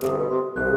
Música